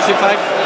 45